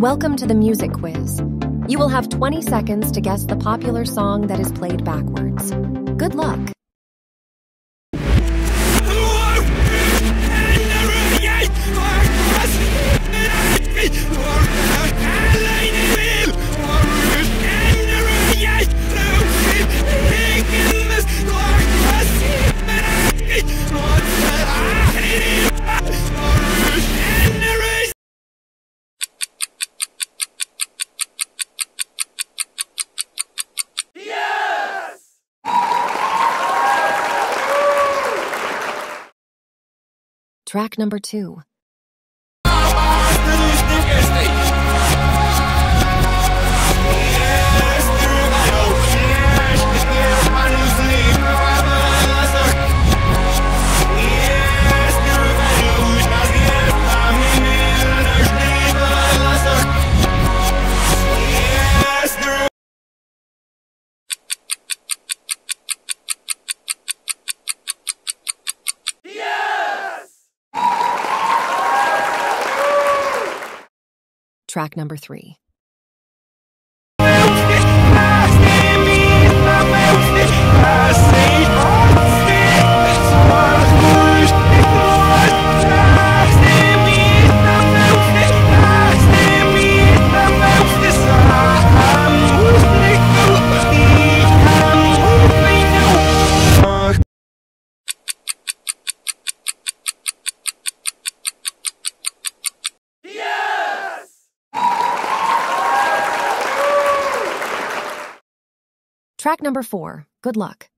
Welcome to the music quiz. You will have 20 seconds to guess the popular song that is played backwards. Good luck. Track number two. Track number three. Track number four. Good luck.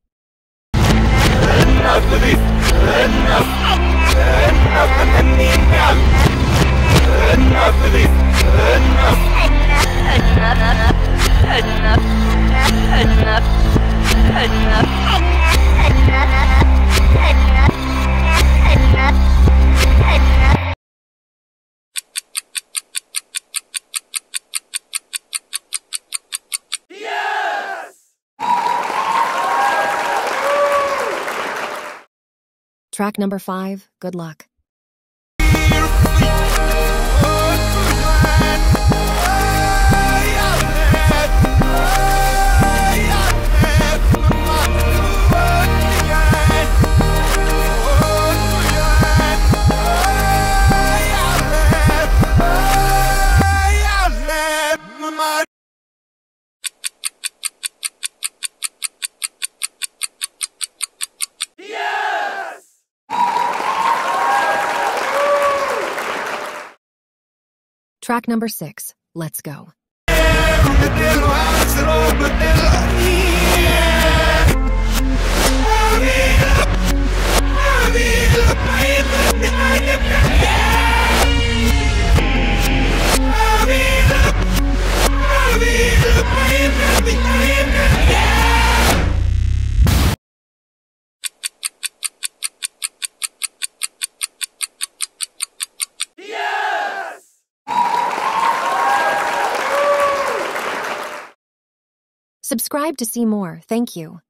Track number five. Good luck. Track number six. Let's go. Subscribe to see more. Thank you.